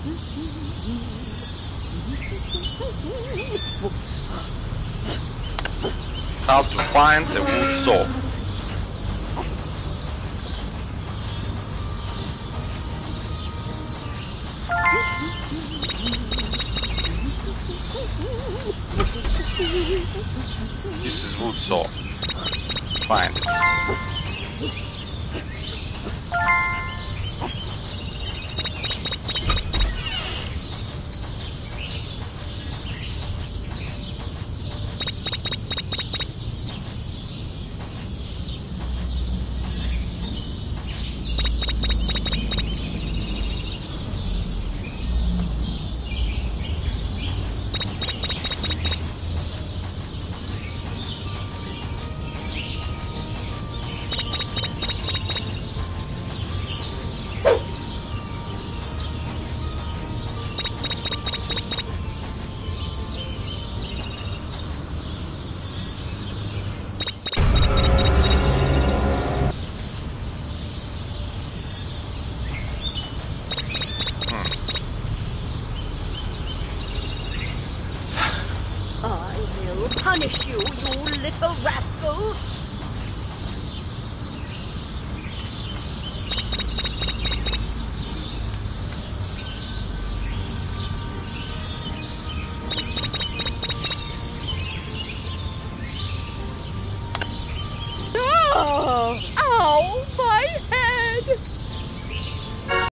How to find the wood saw. This is wood saw. Find it. punish you, you little rascal! Oh!